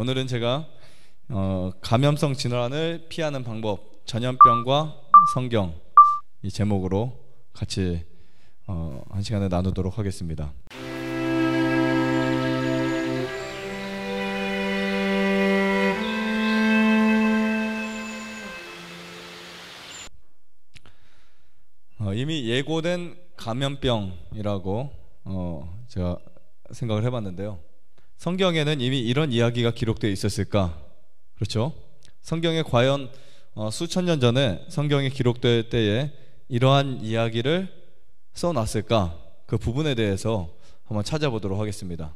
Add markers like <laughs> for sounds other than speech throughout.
오늘은 제가 어, 감염성 질환을 피하는 방법, 전염병과 성경 이 제목으로 같이 어, 한 시간을 나누도록 하겠습니다. 어, 이미 예고된 감염병이라고 어, 제가 생각을 해봤는데요. 성경에는 이미 이런 이야기가 기록되어 있었을까? 그렇죠? 성경에 과연 어, 수천 년 전에 성경에 기록될 때에 이러한 이야기를 써놨을까? 그 부분에 대해서 한번 찾아보도록 하겠습니다.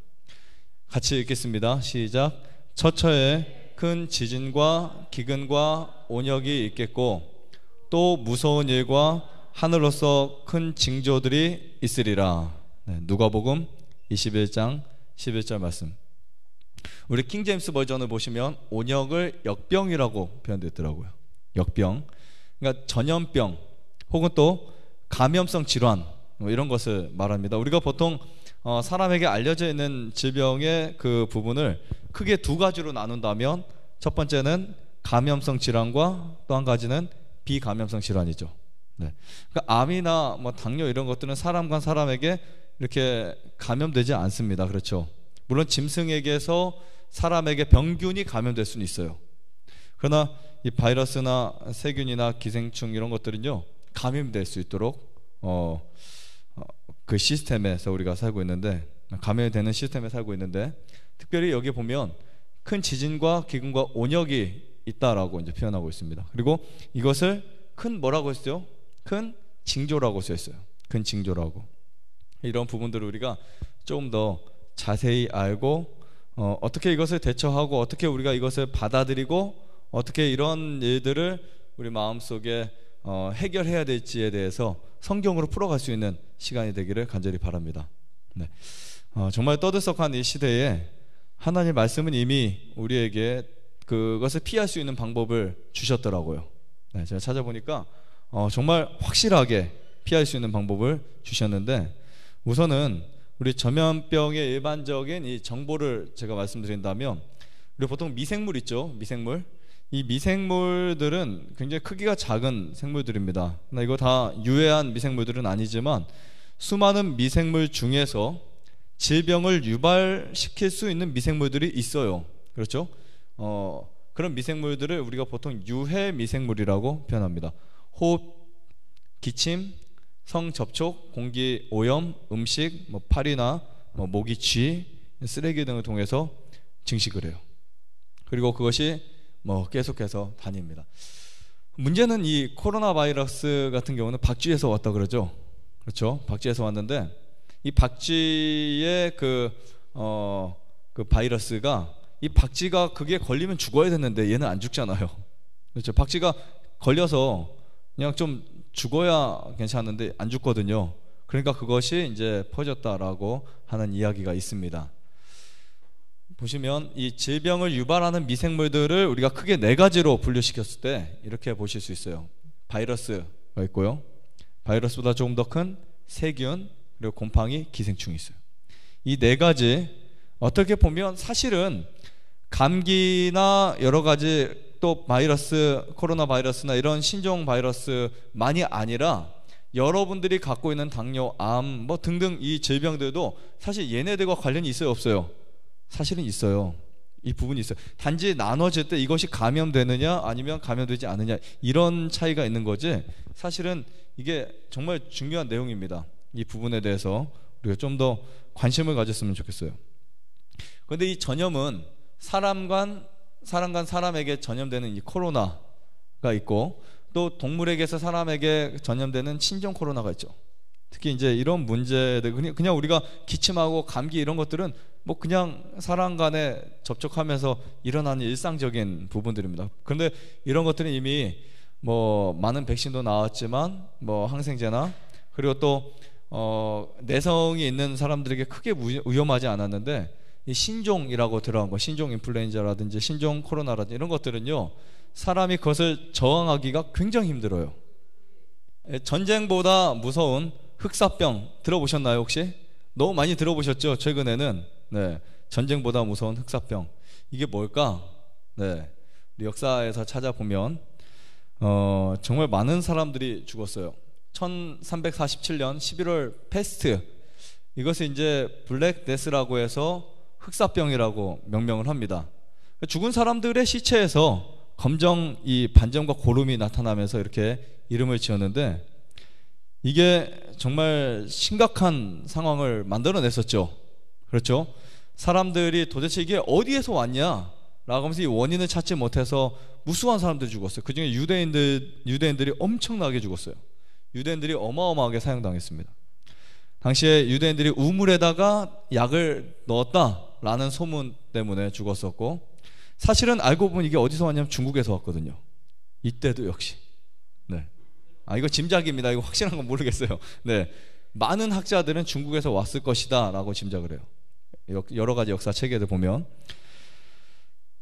같이 읽겠습니다. 시작. 처처에 큰 지진과 기근과 온역이 있겠고 또 무서운 일과 하늘로서 큰 징조들이 있으리라. 네, 누가복음 21장 11절 말씀. 우리 킹제임스 버전을 보시면 온역을 역병이라고 표현됐더라고요. 역병. 그러니까 전염병 혹은 또 감염성 질환 뭐 이런 것을 말합니다. 우리가 보통 어, 사람에게 알려져 있는 질병의 그 부분을 크게 두 가지로 나눈다면 첫 번째는 감염성 질환과 또 한 가지는 비감염성 질환이죠. 네. 그러니까 암이나 뭐 당뇨 이런 것들은 사람과 사람에게 이렇게 감염되지 않습니다. 그렇죠. 물론 짐승에게서 사람에게 병균이 감염될 수는 있어요. 그러나 이 바이러스나 세균이나 기생충 이런 것들은요 감염될 수 있도록 어, 어, 그 시스템에서 우리가 살고 있는데 감염이 되는 시스템에 살고 있는데 특별히 여기 보면 큰 지진과 기근과 온역이 있다라고 이제 표현하고 있습니다. 그리고 이것을 큰 뭐라고 했죠? 큰 징조라고 써 있어요. 큰 징조라고. 이런 부분들을 우리가 조금 더 자세히 알고 어, 어떻게 이것을 대처하고 어떻게 우리가 이것을 받아들이고 어떻게 이런 일들을 우리 마음속에 어, 해결해야 될지에 대해서 성경으로 풀어갈 수 있는 시간이 되기를 간절히 바랍니다. 네. 어, 정말 떠들썩한 이 시대에 하나님 말씀은 이미 우리에게 그것을 피할 수 있는 방법을 주셨더라고요. 네, 제가 찾아보니까 어, 정말 확실하게 피할 수 있는 방법을 주셨는데 우선은 우리 전염병의 일반적인 이 정보를 제가 말씀드린다면 우리 보통 미생물 있죠 미생물 이 미생물들은 굉장히 크기가 작은 생물들입니다. 나 이거 다 유해한 미생물들은 아니지만 수많은 미생물 중에서 질병을 유발시킬 수 있는 미생물들이 있어요. 그렇죠? 어, 그런 미생물들을 우리가 보통 유해 미생물이라고 표현합니다. 호흡, 기침, 성 접촉, 공기 오염, 음식, 뭐 파리나 뭐 모기 쥐, 쓰레기 등을 통해서 증식을 해요. 그리고 그것이 뭐 계속해서 다닙니다. 문제는 이 코로나 바이러스 같은 경우는 박쥐에서 왔다 그러죠. 그렇죠? 박쥐에서 왔는데 이 박쥐의 그, 어, 그 바이러스가 이 박쥐가 그게 걸리면 죽어야 되는데 얘는 안 죽잖아요. 그렇죠? 박쥐가 걸려서 그냥 좀 죽어야 괜찮은데 안 죽거든요. 그러니까 그것이 이제 퍼졌다라고 하는 이야기가 있습니다. 보시면 이 질병을 유발하는 미생물들을 우리가 크게 네 가지로 분류시켰을 때 이렇게 보실 수 있어요. 바이러스가 있고요. 바이러스보다 조금 더 큰 세균 그리고 곰팡이, 기생충이 있어요. 이 네 가지 어떻게 보면 사실은 감기나 여러 가지 또 바이러스, 코로나 바이러스나 이런 신종 바이러스만이 아니라 여러분들이 갖고 있는 당뇨, 암, 뭐 등등 이 질병들도 사실 얘네들과 관련이 있어요, 없어요? 사실은 있어요. 이 부분이 있어요. 단지 나눠질 때 이것이 감염되느냐 아니면 감염되지 않느냐 이런 차이가 있는 거지. 사실은 이게 정말 중요한 내용입니다. 이 부분에 대해서 우리가 좀 더 관심을 가졌으면 좋겠어요. 그런데 이 전염은 사람 간 사람 간 사람에게 전염되는 이 코로나가 있고 또 동물에게서 사람에게 전염되는 친종 코로나가 있죠. 특히 이제 이런 문제들 그냥 우리가 기침하고 감기 이런 것들은 뭐 그냥 사람 간에 접촉하면서 일어나는 일상적인 부분들입니다. 그런데 이런 것들은 이미 뭐 많은 백신도 나왔지만 뭐 항생제나 그리고 또 어, 내성이 있는 사람들에게 크게 위험하지 않았는데 이 신종이라고 들어간 거, 신종 인플루엔자라든지 신종 코로나라든지 이런 것들은요, 사람이 그것을 저항하기가 굉장히 힘들어요. 예, 전쟁보다 무서운 흑사병 들어보셨나요, 혹시? 너무 많이 들어보셨죠, 최근에는? 네. 전쟁보다 무서운 흑사병. 이게 뭘까? 네. 역사에서 찾아보면 어, 정말 많은 사람들이 죽었어요. 1347년 11월 페스트 이것을 이제 Black Death라고 해서 흑사병이라고 명명을 합니다. 죽은 사람들의 시체에서 검정 이 반점과 고름이 나타나면서 이렇게 이름을 지었는데 이게 정말 심각한 상황을 만들어냈었죠. 그렇죠? 사람들이 도대체 이게 어디에서 왔냐? 라고 하면서 이 원인을 찾지 못해서 무수한 사람들이 죽었어요. 그 중에 유대인들, 유대인들이 엄청나게 죽었어요. 유대인들이 어마어마하게 사용당했습니다. 당시에 유대인들이 우물에다가 약을 넣었다 라는 소문 때문에 죽었었고 사실은 알고 보면 이게 어디서 왔냐면 중국에서 왔거든요. 이때도 역시. 네. 아 이거 짐작입니다. 이거 확실한 건 모르겠어요. 네. 많은 학자들은 중국에서 왔을 것이다 라고 짐작을 해요. 여러 가지 역사 체계들 보면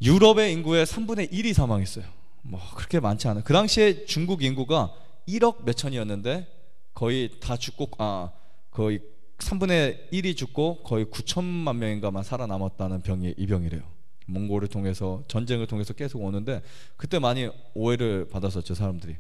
유럽의 인구의 3분의 1이 사망했어요. 뭐 그렇게 많지 않아요. 그 당시에 중국 인구가 1억 몇천이었는데 거의 다 죽고 아 거의 3분의 1이 죽고 거의 9천만 명인가만 살아남았다는 병이 이 병이래요. 몽골을 통해서 전쟁을 통해서 계속 오는데 그때 많이 오해를 받았었죠 사람들이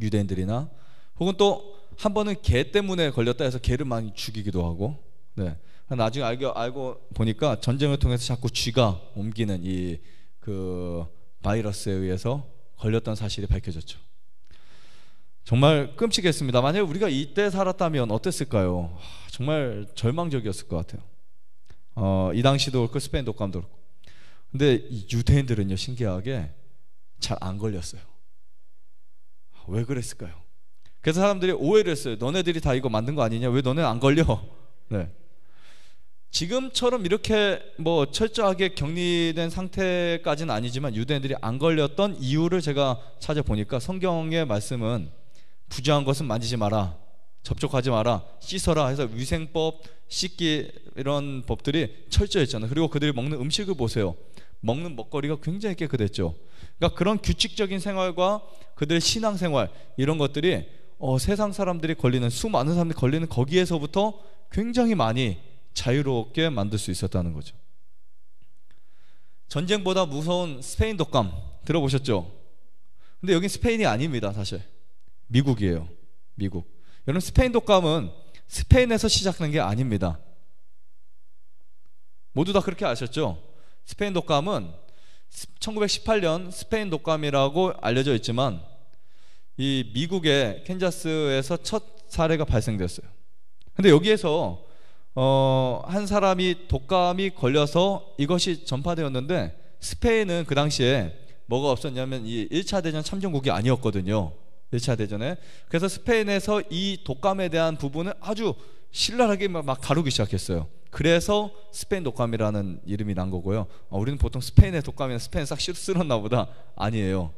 유대인들이나 혹은 또 한 번은 개 때문에 걸렸다 해서 개를 많이 죽이기도 하고 네 나중에 알고 알고 보니까 전쟁을 통해서 자꾸 쥐가 옮기는 이 그 바이러스에 의해서 걸렸던 사실이 밝혀졌죠. 정말 끔찍했습니다. 만약 우리가 이때 살았다면 어땠을까요? 정말 절망적이었을 것 같아요. 어, 이 당시도 그렇고 스페인 독감도 그렇고 근데 유대인들은요 신기하게 잘 안 걸렸어요. 왜 그랬을까요? 그래서 사람들이 오해를 했어요. 너네들이 다 이거 만든 거 아니냐? 왜 너네 안 걸려? <laughs> 네. 지금처럼 이렇게 뭐 철저하게 격리된 상태까지는 아니지만 유대인들이 안 걸렸던 이유를 제가 찾아보니까 성경의 말씀은 부정한 것은 만지지 마라. 접촉하지 마라. 씻어라 해서 위생법, 씻기 이런 법들이 철저했잖아요. 그리고 그들이 먹는 음식을 보세요. 먹는 먹거리가 굉장히 깨끗했죠. 그러니까 그런 규칙적인 생활과 그들의 신앙생활 이런 것들이 어, 세상 사람들이 걸리는 수많은 사람들이 걸리는 거기에서부터 굉장히 많이 자유롭게 만들 수 있었다는 거죠. 전쟁보다 무서운 스페인 독감 들어보셨죠? 근데 여기 스페인이 아닙니다, 사실. 미국이에요. 미국. 여러분 스페인 독감은 스페인에서 시작하는 게 아닙니다. 모두 다 그렇게 아셨죠? 스페인 독감은 1918년 스페인 독감이라고 알려져 있지만 이 미국의 캔자스에서 첫 사례가 발생됐어요. 근데 여기에서 어, 한 사람이 독감이 걸려서 이것이 전파되었는데 스페인은 그 당시에 뭐가 없었냐면 이 1차 대전 참전국이 아니었거든요. 1차 대전에. 그래서 스페인에서 이 독감에 대한 부분을 아주 신랄하게 막 가르기 시작했어요. 그래서 스페인 독감이라는 이름이 난 거고요. 아, 우리는 보통 스페인의 독감이나 스페인 싹 쓸었나 보다 아니에요.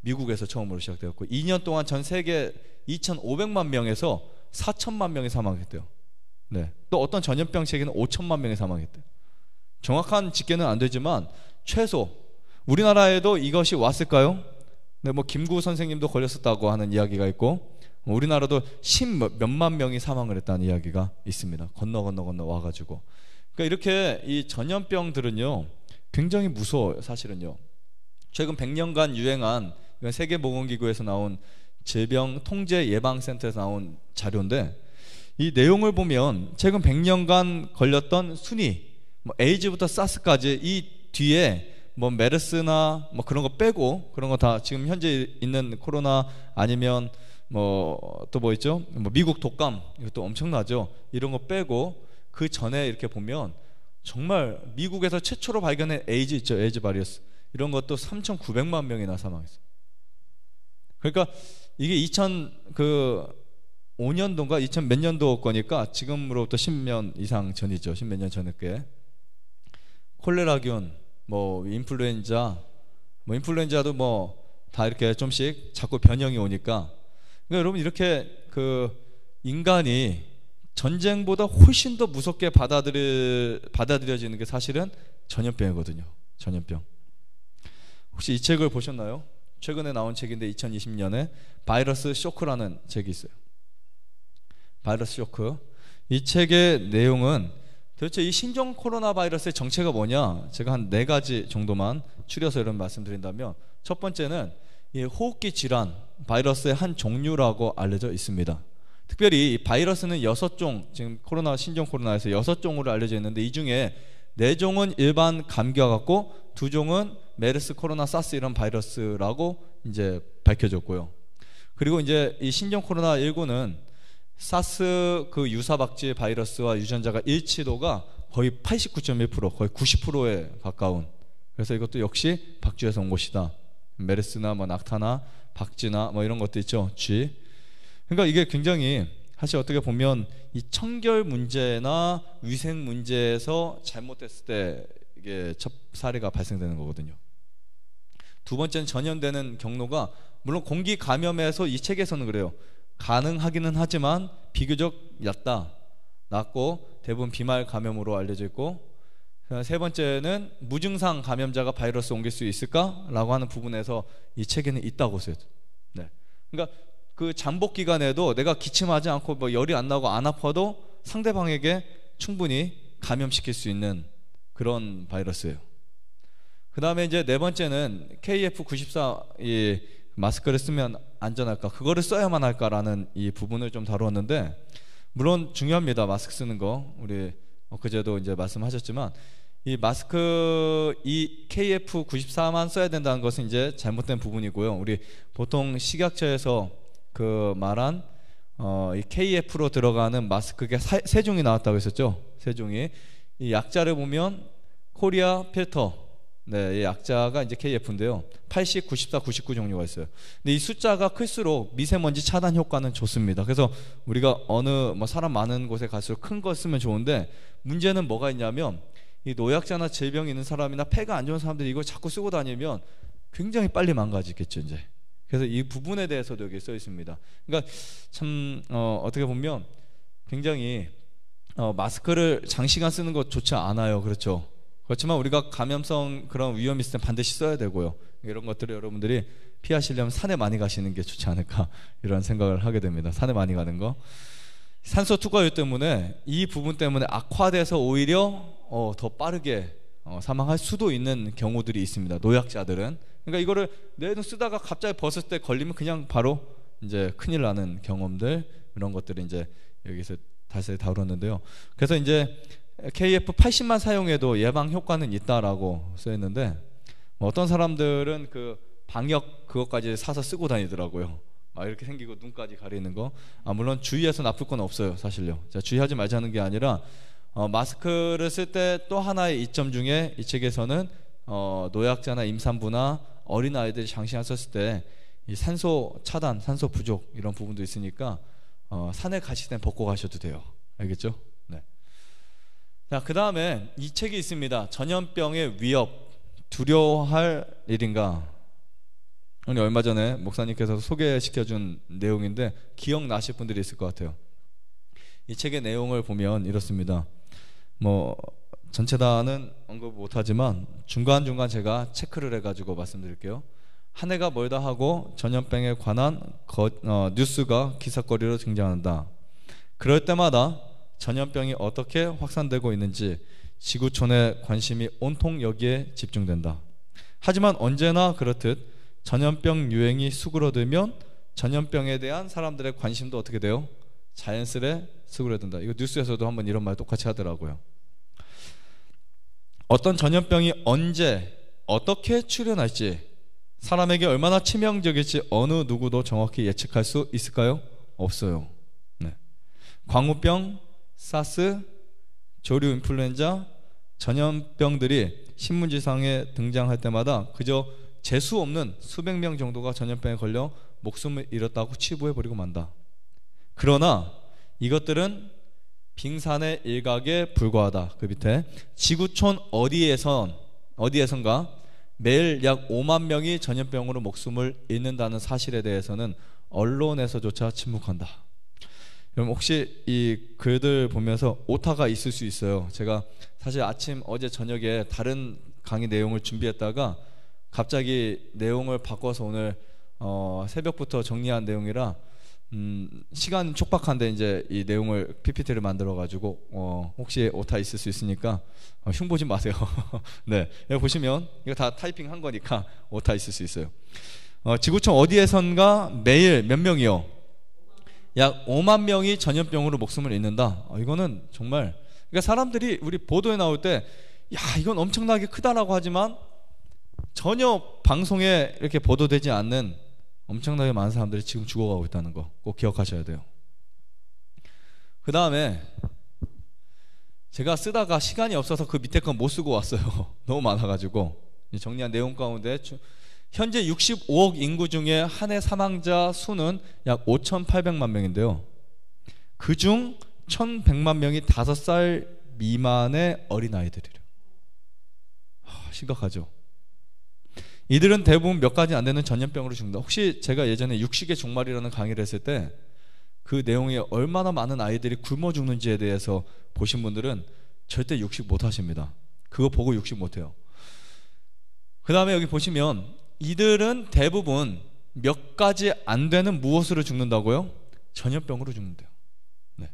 미국에서 처음으로 시작되었고 2년 동안 전 세계 2,500만 명에서 4천만 명이 사망했대요. 네. 또 어떤 전염병 체계는 5천만 명이 사망했대요. 정확한 집계는 안 되지만 최소 우리나라에도 이것이 왔을까요? 네, 뭐 김구 선생님도 걸렸었다고 하는 이야기가 있고 뭐 우리나라도 십 몇만 명이 사망을 했다는 이야기가 있습니다. 건너 건너 건너 와가지고. 그러니까 이렇게 이 전염병들은요 굉장히 무서워요. 사실은요. 최근 100년간 유행한 세계보건기구에서 나온 질병 통제 예방 센터에서 나온 자료인데 이 내용을 보면 최근 100년간 걸렸던 순위, 뭐 에이즈부터 사스까지 이 뒤에 뭐 메르스나 뭐 그런 거 빼고 그런 거 다 지금 현재 있는 코로나 아니면 뭐또뭐 뭐 있죠? 뭐 미국 독감 이것도 엄청나죠. 이런 거 빼고 그 전에 이렇게 보면 정말 미국에서 최초로 발견한 에이즈 있죠. 에이즈 바이러스. 이런 것도 3,900만 명이나 사망했어요. 그러니까 이게 2000그 5년도인가 2000 몇 년도 거니까 지금으로부터 10년 이상 전이죠. 10 몇 년 전에 꽤. 콜레라균, 뭐 인플루엔자, 뭐 인플루엔자도 뭐 다 이렇게 좀씩 자꾸 변형이 오니까 그러니까 여러분 이렇게 그 인간이 전쟁보다 훨씬 더 무섭게 받아들여, 받아들여지는 게 사실은 전염병이거든요. 전염병. 혹시 이 책을 보셨나요? 최근에 나온 책인데 2020년에 바이러스 쇼크라는 책이 있어요. 바이러스 쇼크. 이 책의 내용은 도대체 이 신종 코로나 바이러스의 정체가 뭐냐? 제가 한 네 가지 정도만 추려서 이런 말씀드린다면 첫 번째는 이 호흡기 질환 바이러스의 한 종류라고 알려져 있습니다. 특별히 이 바이러스는 여섯 종 지금 코로나 신종 코로나에서 여섯 종으로 알려져 있는데 이 중에 네 종은 일반 감기와 같고 두 종은 메르스 코로나 사스 이런 바이러스라고 이제 밝혀졌고요. 그리고 이제 이 신종 코로나 19는 사스 그 유사 박쥐 바이러스와 유전자가 일치도가 거의 89.1% 거의 90%에 가까운 그래서 이것도 역시 박쥐에서 온 것이다. 메르스나 뭐 낙타나 박쥐나 뭐 이런 것도 있죠. 쥐. 그러니까 이게 굉장히 사실 어떻게 보면 이 청결 문제나 위생 문제에서 잘못됐을 때 이게 첫 사례가 발생되는 거거든요. 두 번째는 전염되는 경로가 물론 공기 감염에서 이 책에서는 그래요. 가능하기는 하지만 비교적 얕다. 낮고 대부분 비말 감염으로 알려져 있고 세 번째는 무증상 감염자가 바이러스 옮길 수 있을까라고 하는 부분에서 이 책에는 있다고 써요. 네. 그러니까 그 잠복 기간에도 내가 기침하지 않고 뭐 열이 안 나고 안 아파도 상대방에게 충분히 감염시킬 수 있는 그런 바이러스예요. 그 다음에 이제 네 번째는 KF94 이 마스크를 쓰면 안전할까? 그거를 써야만 할까라는 이 부분을 좀 다루었는데 물론 중요합니다. 마스크 쓰는 거 우리 그제도 이제 말씀하셨지만 이 마스크 이 KF94만 써야 된다는 것은 이제 잘못된 부분이고요. 우리 보통 식약처에서 그 말한 어, 이 KF로 들어가는 마스크가 세 종이 나왔다고 했었죠. 세 종이 이 약자를 보면 코리아 필터 네, 이 약자가 이제 KF인데요. 80, 94, 99 종류가 있어요. 근데 이 숫자가 클수록 미세먼지 차단 효과는 좋습니다. 그래서 우리가 어느 뭐 사람 많은 곳에 갈수록 큰 거 쓰면 좋은데 문제는 뭐가 있냐면 이 노약자나 질병 있는 사람이나 폐가 안 좋은 사람들이 이걸 자꾸 쓰고 다니면 굉장히 빨리 망가지겠죠, 이제. 그래서 이 부분에 대해서도 여기 써 있습니다. 그러니까 참 어, 어떻게 보면 굉장히 어, 마스크를 장시간 쓰는 것 좋지 않아요. 그렇죠. 그렇지만 우리가 감염성 그런 위험이 때 반드시 써야 되고요. 이런 것들을 여러분들이 피하시려면 산에 많이 가시는 게 좋지 않을까 <laughs> 이런 생각을 하게 됩니다. 산에 많이 가는 거. 산소 투과율 때문에 이 부분 때문에 악화돼서 오히려 어, 더 빠르게 어, 사망할 수도 있는 경우들이 있습니다. 노약자들은 그러니까 이거를 내눈 쓰다가 갑자기 벗을 때 걸리면 그냥 바로 이제 큰일 나는 경험들 이런 것들을 이제 여기서 다시 다뤘는데요. 그래서 이제 KF 80만 사용해도 예방 효과는 있다라고 써 있는데 뭐 어떤 사람들은 그 방역 그것까지 사서 쓰고 다니더라고요. 막 이렇게 생기고 눈까지 가리는 거. 아 물론 주의해서 나쁠 건 없어요, 사실요. 자, 주의하지 말자는 게 아니라 어, 마스크를 쓸 때 또 하나의 이점 중에 이 책에서는 어, 노약자나 임산부나 어린 아이들이 장시간 썼을 때 이 산소 차단, 산소 부족 이런 부분도 있으니까 어, 산에 가실 땐 벗고 가셔도 돼요. 알겠죠? 자, 그 다음에 이 책이 있습니다. 전염병의 위협, 두려워할 일인가? 오늘 얼마 전에 목사님께서 소개시켜준 내용인데 기억나실 분들이 있을 것 같아요. 이 책의 내용을 보면 이렇습니다. 뭐 전체 다는 언급 못하지만 중간중간 제가 체크를 해가지고 말씀드릴게요. 한 해가 멀다 하고 전염병에 관한 거, 어, 뉴스가 기사거리로 등장한다. 그럴 때마다 전염병이 어떻게 확산되고 있는지 지구촌의 관심이 온통 여기에 집중된다. 하지만 언제나 그렇듯 전염병 유행이 수그러들면 전염병에 대한 사람들의 관심도 어떻게 돼요? 자연스레 수그러든다. 이거 뉴스에서도 한번 이런 말 똑같이 하더라고요. 어떤 전염병이 언제 어떻게 출현할지 사람에게 얼마나 치명적일지 어느 누구도 정확히 예측할 수 있을까요? 없어요. 네. 광우병, 사스, 조류 인플루엔자, 전염병들이 신문지상에 등장할 때마다 그저 재수 없는 수백 명 정도가 전염병에 걸려 목숨을 잃었다고 치부해 버리고 만다. 그러나 이것들은 빙산의 일각에 불과하다. 그 밑에 지구촌 어디에선 어디에선가 매일 약 5만 명이 전염병으로 목숨을 잃는다는 사실에 대해서는 언론에서조차 침묵한다. 여러분 혹시 이 글들 보면서 오타가 있을 수 있어요. 제가 사실 아침 어제 저녁에 다른 강의 내용을 준비했다가 갑자기 내용을 바꿔서 오늘 어 새벽부터 정리한 내용이라 음, 시간 촉박한데 이제 이 내용을 PPT를 만들어 가지고 어, 혹시 오타 있을 수 있으니까 어, 흉보지 마세요. <laughs> 네, 여기 보시면 이거 다 타이핑 한 거니까 오타 있을 수 있어요. 어, 지구촌 어디에선가 매일 몇 명이요? 약 5만 명이 전염병으로 목숨을 잃는다. 어, 이거는 정말 그러니까 사람들이 우리 보도에 나올 때 야, 이건 엄청나게 크다라고 하지만 전혀 방송에 이렇게 보도되지 않는 엄청나게 많은 사람들이 지금 죽어가고 있다는 거 꼭 기억하셔야 돼요. 그 다음에 제가 쓰다가 시간이 없어서 그 밑에 건 못 쓰고 왔어요. <laughs> 너무 많아가지고 정리한 내용 가운데 현재 65억 인구 중에 한 해 사망자 수는 약 5,800만 명인데요. 그중 1,100만 명이 5살 미만의 어린아이들이래요. 심각하죠. 이들은 대부분 몇 가지 안 되는 전염병으로 죽는다. 혹시 제가 예전에 육식의 종말이라는 강의를 했을 때 그 내용에 얼마나 많은 아이들이 굶어 죽는지에 대해서 보신 분들은 절대 육식 못 하십니다. 그거 보고 육식 못 해요. 그 다음에 여기 보시면 이들은 대부분 몇 가지 안 되는 무엇으로 죽는다고요? 전염병으로 죽는데요. 네.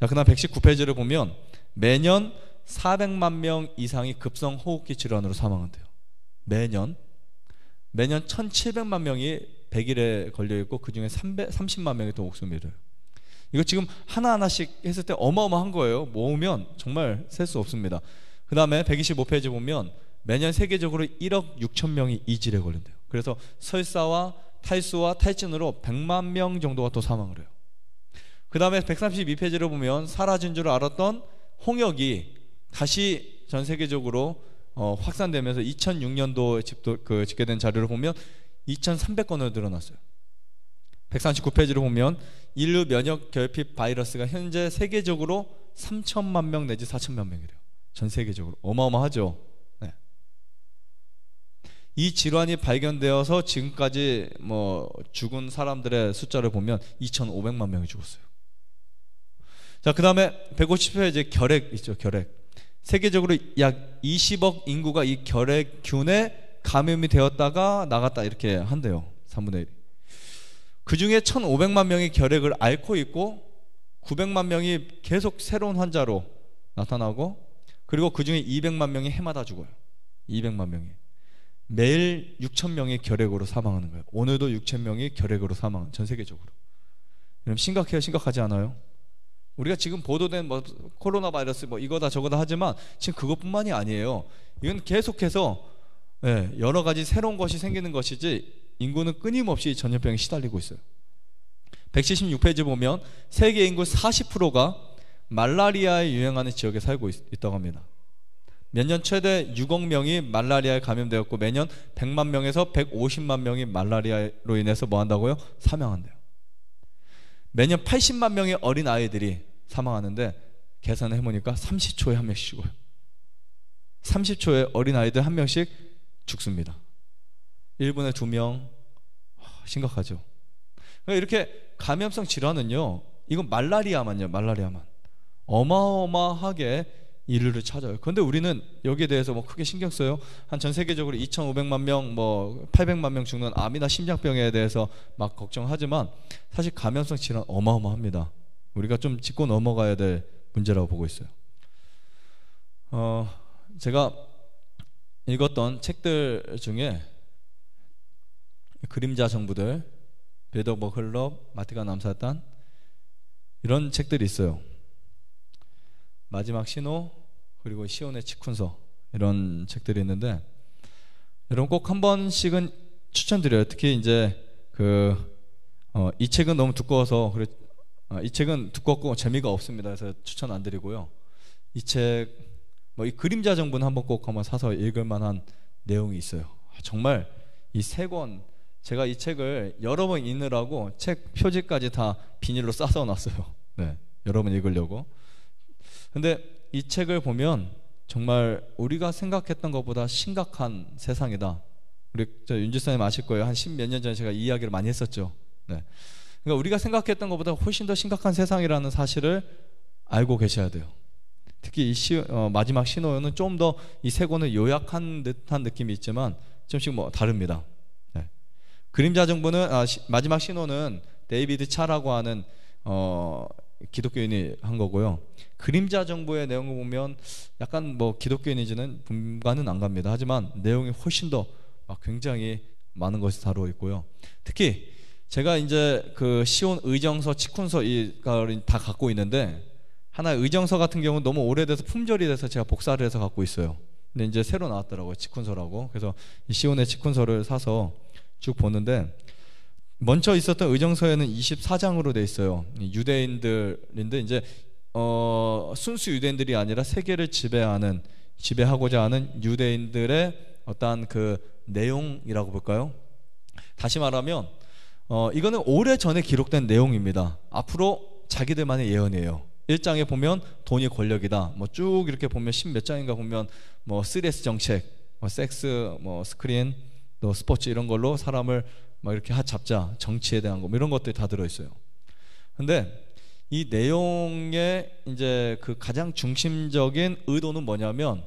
자, 그 다음 119페이지를 보면 매년 400만 명 이상이 급성 호흡기 질환으로 사망한대요. 매년 매년 1,700만 명이 100일에 걸려 있고 그 중에 30만 명이 또 목숨을 잃어요. 이거 지금 하나하나씩 했을 때 어마어마한 거예요. 모으면 정말 셀 수 없습니다. 그 다음에 125페이지 보면 매년 세계적으로 1억 6천 명이 이 질에 걸린대요. 그래서 설사와 탈수와 탈진으로 100만 명 정도가 또 사망을 해요. 그 다음에 132페이지를 보면 사라진 줄 알았던 홍역이 다시 전 세계적으로 어, 확산되면서 2006년도에 집도, 그 집계된 자료를 보면 2,300건으로 늘어났어요. 139페이지를 보면 인류 면역 결핍 바이러스가 현재 세계적으로 3천만 명 내지 4천만 명이래요. 전 세계적으로 어마어마하죠. 네. 이 질환이 발견되어서 지금까지 뭐 죽은 사람들의 숫자를 보면 2,500만 명이 죽었어요. 자, 그 다음에 150페이지 결핵 있죠, 결핵. 세계적으로 약 20억 인구가 이 결핵균에 감염이 되었다가 나갔다 이렇게 한대요. 3분의 1. 그 중에 1,500만 명이 결핵을 앓고 있고 900만 명이 계속 새로운 환자로 나타나고 그리고 그 중에 200만 명이 해마다 죽어요. 200만 명이. 매일 6천 명이 결핵으로 사망하는 거예요. 오늘도 6천 명이 결핵으로 사망, 전 세계적으로. 그럼 심각해요, 심각하지 않아요? 우리가 지금 보도된 뭐 코로나 바이러스 뭐 이거다 저거다 하지만 지금 그것뿐만이 아니에요. 이건 계속해서 예, 여러 가지 새로운 것이 생기는 것이지 인구는 끊임없이 전염병에 시달리고 있어요. 176페이지 보면 세계 인구 40%가 말라리아에 유행하는 지역에 살고 있, 다고 합니다. 매년 최대 6억 명이 말라리아에 감염되었고 매년 100만 명에서 150만 명이 말라리아로 인해서 뭐 한다고요? 사망한대요. 매년 80만 명의 어린 아이들이 사망하는데 계산을 해보니까 30초에 한 명씩 죽어요. 30초에 어린 아이들 한 명씩 죽습니다. 1분에 2명 심각하죠. 그러니까 이렇게 감염성 질환은요. 이건 말라리아만요. 말라리아만 어마어마하게 인류를 찾아요. 그런데 우리는 여기에 대해서 뭐 크게 신경 써요. 한 전 세계적으로 2,500만 명, 뭐 800만 명 죽는 암이나 심장병에 대해서 막 걱정하지만 사실 감염성 질환 어마어마합니다. 우리가 좀 짚고 넘어가야 될 문제라고 보고 있어요. 어, 제가 읽었던 책들 중에 그림자 정부들, 베더버 클럽, 마티간 암사단 이런 책들이 있어요. 마지막 신호 그리고 시온의 치쿤서 이런 책들이 있는데 여러분 꼭 한 번씩은 추천드려요. 특히 이제 그이 어, 책은 너무 두꺼워서 그래 어, 이 책은 두껍고 재미가 없습니다. 그래서 추천 안 드리고요. 이 책 뭐 이 그림자 정부는 한번 꼭 한번 사서 읽을 만한 내용이 있어요. 정말 이 세 권 제가 이 책을 여러 번 읽느라고 책 표지까지 다 비닐로 싸서 놨어요. 네, 여러 번 읽으려고. 근데 이 책을 보면 정말 우리가 생각했던 것보다 심각한 세상이다. 우리 윤지사님 아실 거예요. 한 십몇 년 전에 제가 이 이야기를 많이 했었죠. 네. 그러니까 우리가 생각했던 것보다 훨씬 더 심각한 세상이라는 사실을 알고 계셔야 돼요. 특히 이 시, 어, 마지막 신호는 좀 더 이 세 권을 요약한 듯한 느낌이 있지만 좀씩 뭐 다릅니다. 네. 그림자 정부는 아, 시, 마지막 신호는 데이비드 차라고 하는 어 기독교인이 한 거고요. 그림자 정부의 내용을 보면 약간 뭐 기독교인인지는 분간은 안 갑니다. 하지만 내용이 훨씬 더 굉장히 많은 것이 다루어 있고요. 특히 제가 이제 그 시온 의정서, 치쿤서 이걸 다 갖고 있는데 하나 의정서 같은 경우는 너무 오래돼서 품절이 돼서 제가 복사를 해서 갖고 있어요. 근데 이제 새로 나왔더라고요. 치쿤서라고. 그래서 이 시온의 치쿤서를 사서 쭉 보는데 먼저 있었던 의정서에는 24장으로 돼 있어요. 유대인들인데 이제 어, 순수 유대인들이 아니라 세계를 지배하는 지배하고자 하는 유대인들의 어떠한 그 내용이라고 볼까요? 다시 말하면 어, 이거는 오래 전에 기록된 내용입니다. 앞으로 자기들만의 예언이에요. 1장에 보면 돈이 권력이다. 뭐 쭉 이렇게 보면 10몇 장인가 보면 뭐 3S 정책, 뭐 섹스, 뭐 스크린, 또 스포츠 이런 걸로 사람을 막 이렇게 하 잡자 정치에 대한 거 뭐 이런 것들이 다 들어 있어요. 근데 이 내용의 이제 그 가장 중심적인 의도는 뭐냐면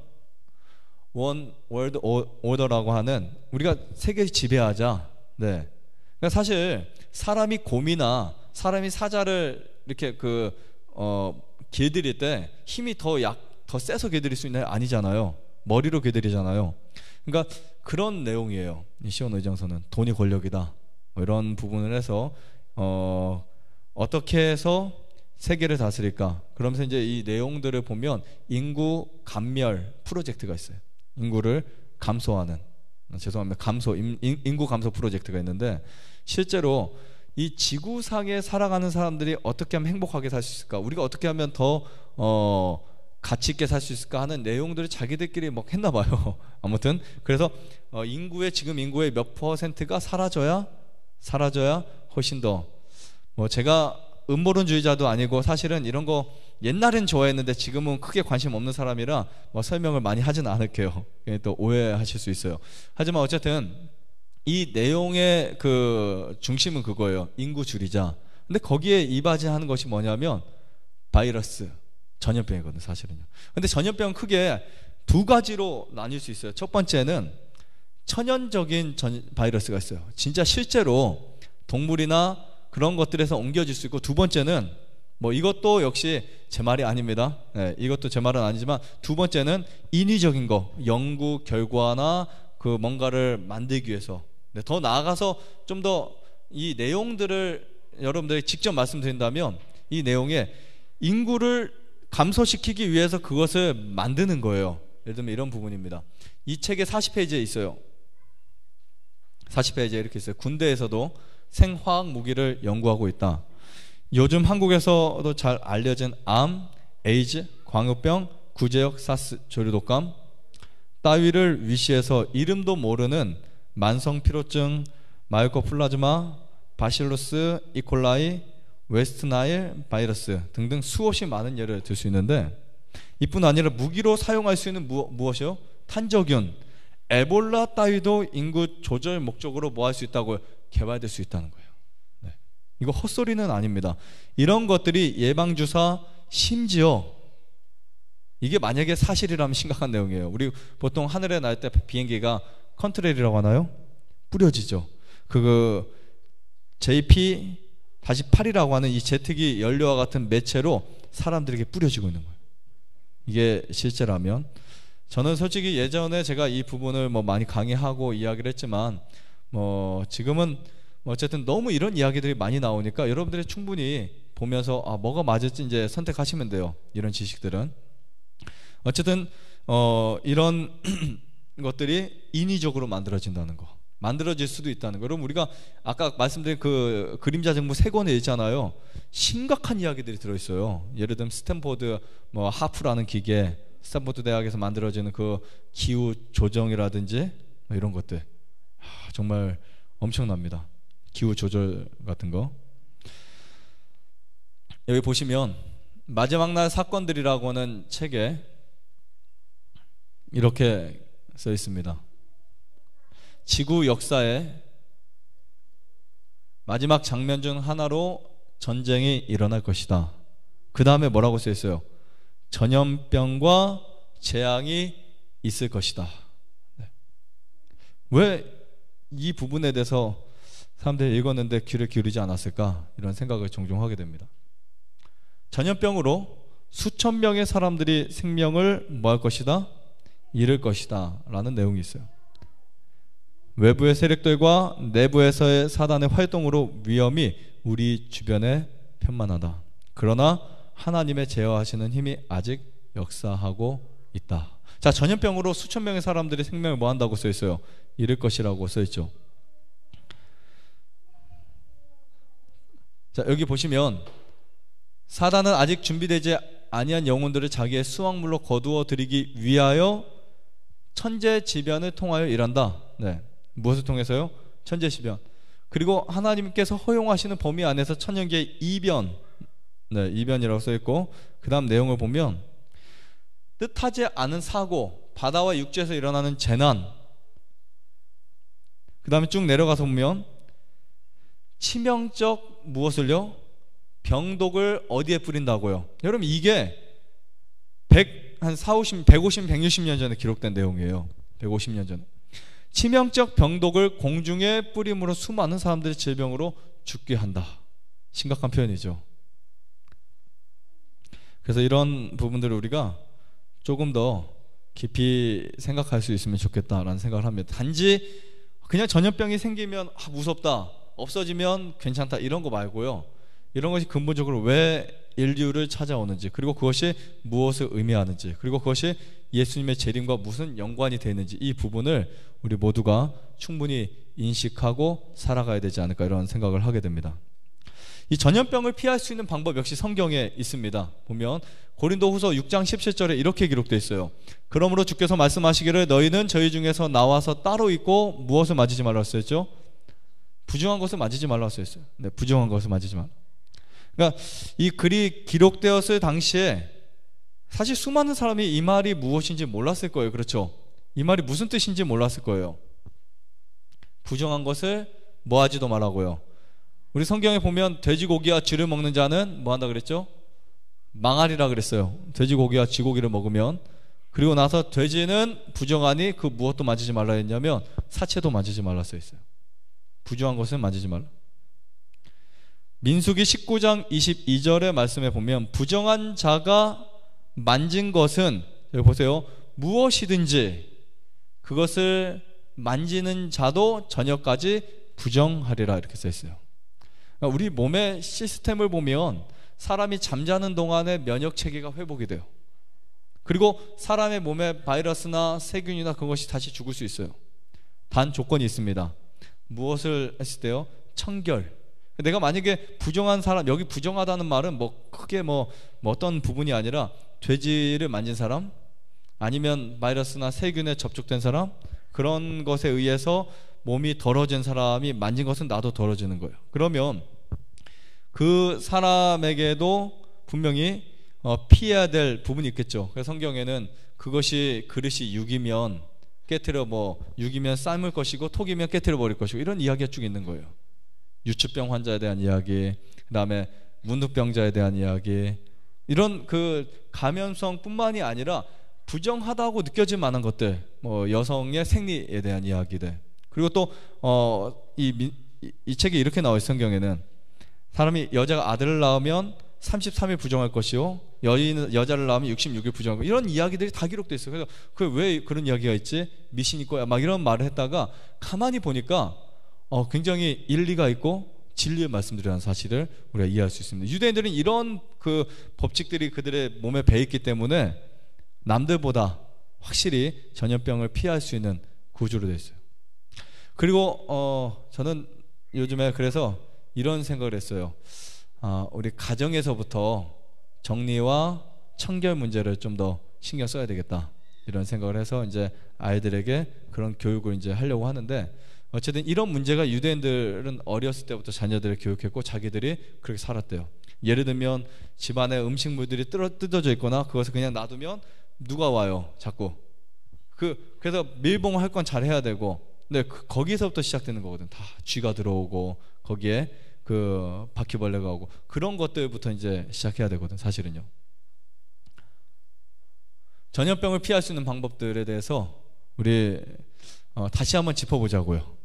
원 월드 오더라고 하는 우리가 세계 지배하자. 네. 그러니까 사실 사람이 곰이나 사람이 사자를 이렇게 그 어, 길들일 때 힘이 더 약, 더 세서 길들일 수 있나요? 아니잖아요. 머리로 길들이잖아요. 그러니까 그런 내용이에요. 이 시온 의정서는 돈이 권력이다. 뭐 이런 부분을 해서 어, 어떻게 해서 세계를 다스릴까? 그러면서 이제 이 내용들을 보면 인구 감멸 프로젝트가 있어요. 인구를 감소하는 죄송합니다. 감소 인구 감소 프로젝트가 있는데 실제로 이 지구상에 살아가는 사람들이 어떻게 하면 행복하게 살 수 있을까? 우리가 어떻게 하면 더 어, 가치 있게 살 수 있을까 하는 내용들을 자기들끼리 막 했나 봐요. <laughs> 아무튼 그래서 어, 인구의 지금 인구의 몇 퍼센트가 사라져야 사라져야 훨씬 더 뭐 제가 음모론주의자도 아니고 사실은 이런 거 옛날엔 좋아했는데 지금은 크게 관심 없는 사람이라 뭐 설명을 많이 하지는 않을게요. <laughs> 또 오해하실 수 있어요. 하지만 어쨌든 이 내용의 그 중심은 그거예요. 인구 줄이자. 근데 거기에 이바지하는 것이 뭐냐면 바이러스 전염병이거든요, 사실은요. 근데 전염병은 크게 두 가지로 나뉠 수 있어요. 첫 번째는 천연적인 전, 바이러스가 있어요. 진짜 실제로 동물이나 그런 것들에서 옮겨질 수 있고 두 번째는 뭐 이것도 역시 제 말이 아닙니다. 네, 이것도 제 말은 아니지만 두 번째는 인위적인 거, 연구 결과나 그 뭔가를 만들기 위해서 네, 더 나아가서 좀 더 이 내용들을 여러분들이 직접 말씀드린다면 이 내용에 인구를 감소시키기 위해서 그것을 만드는 거예요. 예를 들면 이런 부분입니다. 이 책의 40페이지에 있어요. 40페이지에 이렇게 있어요. 군대에서도 생화학 무기를 연구하고 있다. 요즘 한국에서도 잘 알려진 암, 에이즈, 광우병, 구제역 사스 조류독감 따위를 위시해서 이름도 모르는 만성 피로증, 마이코플라즈마, 바실루스, E. coli, 웨스트나일 바이러스 등등 수없이 많은 예를 들 수 있는데 이뿐 아니라 무기로 사용할 수 있는 무, 무엇이요? 탄저균, 에볼라 따위도 인구 조절 목적으로 뭐 할 수 있다고 개발될 수 있다는 거예요. 네. 이거 헛소리는 아닙니다. 이런 것들이 예방주사 심지어 이게 만약에 사실이라면 심각한 내용이에요. 우리 보통 하늘에 날 때 비행기가 컨트레일이라고 하나요? 뿌려지죠. 그 JP 다시 8이라고 하는 이 제트기 연료와 같은 매체로 사람들에게 뿌려지고 있는 거예요. 이게 실제라면 저는 솔직히 예전에 제가 이 부분을 뭐 많이 강의하고 이야기를 했지만 뭐 지금은 뭐 어쨌든 너무 이런 이야기들이 많이 나오니까 여러분들이 충분히 보면서 아 뭐가 맞을지 이제 선택하시면 돼요. 이런 지식들은 어쨌든 어 이런 <clears throat> 것들이 인위적으로 만들어진다는 거. 만들어질 수도 있다는 거. 그럼 우리가 아까 말씀드린 그 그림자 정부 세 권에 있잖아요. 심각한 이야기들이 들어 있어요. 예를 들면 스탠포드 뭐 HAARP라는 기계 스탠포드 대학에서 만들어지는 그 기후 조정이라든지 뭐 이런 것들 하, 정말 엄청납니다. 기후 조절 같은 거 여기 보시면 마지막 날 사건들이라고는 책에 이렇게 써 있습니다. 지구 역사의 마지막 장면 중 하나로 전쟁이 일어날 것이다. 그 다음에 뭐라고 써 있어요? 전염병과 재앙이 있을 것이다. 네. 왜 이 부분에 대해서 사람들이 읽었는데 귀를 기울이지 않았을까 이런 생각을 종종 하게 됩니다. 전염병으로 수천 명의 사람들이 생명을 뭐할 것이다? 잃을 것이다 라는 내용이 있어요. 외부의 세력들과 내부에서의 사단의 활동으로 위험이 우리 주변에 편만하다. 그러나 하나님의 제어하시는 힘이 아직 역사하고 있다. 자, 전염병으로 수천 명의 사람들이 생명을 뭐 한다고 써 있어요? 잃을 것이라고 써 있죠. 자, 여기 보시면 사단은 아직 준비되지 아니한 영혼들을 자기의 수확물로 거두어 들이기 위하여 천재지변을 통하여 일한다. 네. 무엇을 통해서요? 천재지변. 그리고 하나님께서 허용하시는 범위 안에서 천연계의 이변, 네, 이변이라고 써 있고, 그 다음 내용을 보면 뜻하지 않은 사고, 바다와 육지에서 일어나는 재난, 그 다음에 쭉 내려가서 보면 치명적 무엇을요? 병독을 어디에 뿌린다고요? 여러분 이게 100, 한 4, 50, 150, 160년 전에 기록된 내용이에요. 150년 전에. 치명적 병독을 공중에 뿌림으로 수많은 사람들이 질병으로 죽게 한다. 심각한 표현이죠. 그래서 이런 부분들을 우리가 조금 더 깊이 생각할 수 있으면 좋겠다라는 생각을 합니다. 단지 그냥 전염병이 생기면 아, 무섭다. 없어지면 괜찮다 이런 거 말고요. 이런 것이 근본적으로 왜 인류를 찾아오는지 그리고 그것이 무엇을 의미하는지 그리고 그것이 예수님의 재림과 무슨 연관이 되는지 이 부분을 우리 모두가 충분히 인식하고 살아가야 되지 않을까 이런 생각을 하게 됩니다. 이 전염병을 피할 수 있는 방법 역시 성경에 있습니다. 보면 고린도후서 6장 17절에 이렇게 기록되어 있어요. 그러므로 주께서 말씀하시기를 너희는 저희 중에서 나와서 따로 있고 무엇을 맞이지 말라 했었죠? 부정한 것을 맞이지 말라 했어요. 네, 부정한 것을 맞이지 말라. 그러니까 이 글이 기록되었을 당시에 사실 수많은 사람이 이 말이 무엇인지 몰랐을 거예요. 그렇죠? 이 말이 무슨 뜻인지 몰랐을 거예요. 부정한 것을 뭐 하지도 말라고요. 우리 성경에 보면 돼지고기와 쥐를 먹는 자는 뭐 한다 그랬죠? 망하리라 그랬어요. 돼지고기와 쥐고기를 먹으면 그리고 나서 돼지는 부정하니 그 무엇도 만지지 말라 했냐면 사체도 만지지 말라 써 있어요. 부정한 것은 만지지 말라. 민수기 19장 22절의 말씀에 보면 부정한 자가 만진 것은 여기 보세요. 무엇이든지 그것을 만지는 자도 저녁까지 부정하리라 이렇게 써 있어요. 그러니까 우리 몸의 시스템을 보면 사람이 잠자는 동안에 면역 체계가 회복이 돼요. 그리고 사람의 몸에 바이러스나 세균이나 그것이 다시 죽을 수 있어요. 단 조건이 있습니다. 무엇을 했을 때요? 청결. 내가 만약에 부정한 사람, 여기 부정하다는 말은 뭐 크게 뭐, 뭐 어떤 부분이 아니라 돼지를 만진 사람, 아니면 바이러스나 세균에 접촉된 사람, 그런 것에 의해서 몸이 더러진 사람이 만진 것은 나도 더러지는 거예요. 그러면 그 사람에게도 분명히 어, 피해야 될 부분이 있겠죠. 그래서 성경에는 그것이 그릇이 육이면 깨트려 뭐 육이면 삶을 것이고 톡이면 깨트려 버릴 것이고 이런 이야기가 쭉 있는 거예요. 유추병 환자에 대한 이야기, 그다음에 문득병자에 대한 이야기, 이런 그 감염성뿐만이 아니라 부정하다고 느껴질 만한 것들, 뭐 여성의 생리에 대한 이야기들, 그리고 또어이 이, 이 책에 이렇게 나와 있어요. 성경에는 사람이 여자가 아들을 낳으면 33일 부정할 것이요 여인 여자를 낳으면 66일 부정할 것 이런 이야기들이 다 기록돼 있어요. 그래서 그 왜 그런 이야기가 있지? 미신 있고 막 이런 말을 했다가 가만히 보니까 어, 굉장히 일리가 있고 진리의 말씀들이라는 사실을 우리가 이해할 수 있습니다. 유대인들은 이런 그 법칙들이 그들의 몸에 배 있기 때문에 남들보다 확실히 전염병을 피할 수 있는 구조로 되어 있어요. 그리고 어, 저는 요즘에 그래서 이런 생각을 했어요. 아, 우리 가정에서부터 정리와 청결 문제를 좀 더 신경 써야 되겠다. 이런 생각을 해서 이제 아이들에게 그런 교육을 이제 하려고 하는데 어쨌든 이런 문제가 유대인들은 어렸을 때부터 자녀들을 교육했고 자기들이 그렇게 살았대요. 예를 들면 집안에 음식물들이 뜯어져 있거나 그것을 그냥 놔두면 누가 와요 자꾸 그 그래서 밀봉할 건 잘 해야 되고 근데 그, 거기서부터 시작되는 거거든 다 쥐가 들어오고 거기에 그 바퀴벌레가 오고 그런 것들부터 이제 시작해야 되거든 사실은요. 전염병을 피할 수 있는 방법들에 대해서 우리 어, 다시 한번 짚어보자고요.